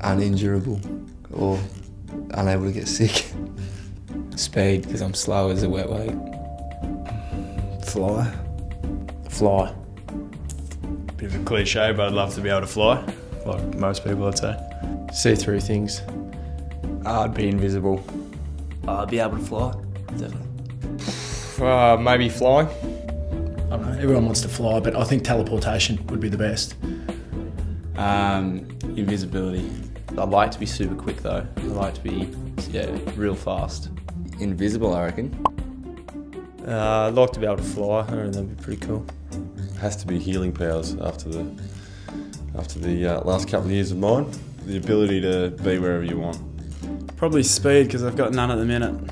Uninjurable or unable to get sick. Speed, because I'm slow as a wet weight. Fly. Fly. Bit of a cliche, but I'd love to be able to fly, like most people, I'd say. See through things. I'd be invisible. I'd be able to fly, definitely. Uh, maybe flying. I don't know, everyone wants to fly, but I think teleportation would be the best. Um, invisibility. I'd like to be super quick though. I'd like to be, yeah, real fast. Invisible, I reckon. Uh, I'd like to be able to fly. I reckon that'd be pretty cool. has to be healing powers after the after the uh, last couple of years of mine. The ability to be wherever you want. Probably speed, because I've got none at the minute.